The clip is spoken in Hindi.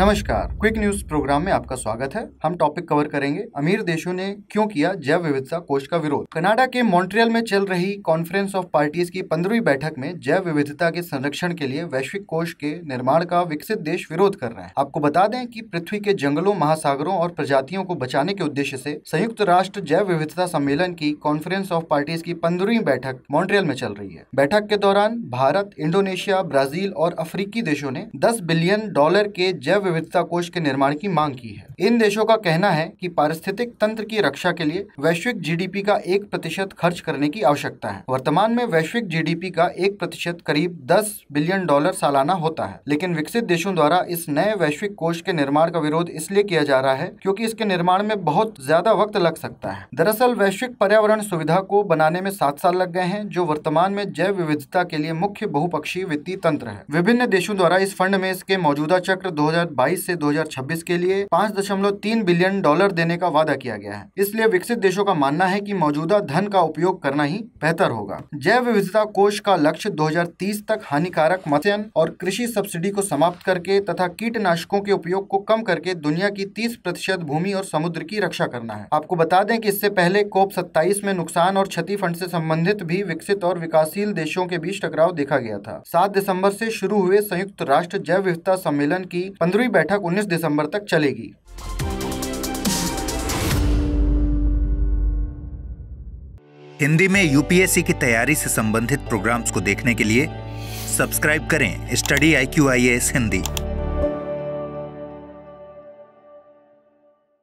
नमस्कार। क्विक न्यूज़ प्रोग्राम में आपका स्वागत है। हम टॉपिक कवर करेंगे। अमीर देशों ने क्यों किया जैव विविधता कोष का विरोध? कनाडा के मॉन्ट्रियल में चल रही कॉन्फ्रेंस ऑफ़ पार्टीज़ की पंद्रहवीं बैठक में जैव विविधता के संरक्षण के लिए वैश्विक कोष के निर्माण का विकसित देश विरोध कर रहे हैं। आपको बता दें की पृथ्वी के जंगलों, महासागरों और प्रजातियों को बचाने के उद्देश्य से संयुक्त राष्ट्र जैव विविधता सम्मेलन की कॉन्फ्रेंस ऑफ़ पार्टीज़ की पंद्रहवीं बैठक मॉन्ट्रियल में चल रही है। बैठक के दौरान भारत, इंडोनेशिया, ब्राज़ील और अफ्रीकी देशों ने दस बिलियन डॉलर के जैव विविधता कोष के निर्माण की मांग की है। इन देशों का कहना है कि पारिस्थितिक तंत्र की रक्षा के लिए वैश्विक जीडीपी का एक प्रतिशत खर्च करने की आवश्यकता है। वर्तमान में वैश्विक जीडीपी का एक प्रतिशत करीब 10 बिलियन डॉलर सालाना होता है। लेकिन विकसित देशों द्वारा इस नए वैश्विक कोष के निर्माण का विरोध इसलिए किया जा रहा है क्योंकि इसके निर्माण में बहुत ज़्यादा वक्त लग सकता है। दरअसल वैश्विक पर्यावरण सुविधा को बनाने में सात साल लग गए हैं, जो वर्तमान में जैव विविधता के लिए मुख्य बहुपक्षीय वित्तीय तंत्र है। विभिन्न देशों द्वारा इस फंड में इसके मौजूदा चक्र 2022 से 2026 के लिए 5.3 बिलियन डॉलर देने का वादा किया गया है। इसलिए विकसित देशों का मानना है कि मौजूदा धन का उपयोग करना ही बेहतर होगा। जैव विविधता कोष का लक्ष्य 2030 तक हानिकारक मत्स्य और कृषि सब्सिडी को समाप्त करके तथा कीटनाशकों के उपयोग को कम करके दुनिया की 30 प्रतिशत भूमि और समुद्र की रक्षा करना है। आपको बता दें की इससे पहले कोप सत्ताईस में नुकसान और क्षति फंड से संबंधित भी विकसित और विकासशील देशों के बीच टकराव देखा गया था। सात दिसंबर से शुरू हुए संयुक्त राष्ट्र जैव विविधता सम्मेलन की पंद्रहवीं बैठक 19 दिसंबर तक चलेगी। हिंदी में यूपीएससी की तैयारी से संबंधित प्रोग्राम्स को देखने के लिए सब्सक्राइब करें study I Q I S Hindi.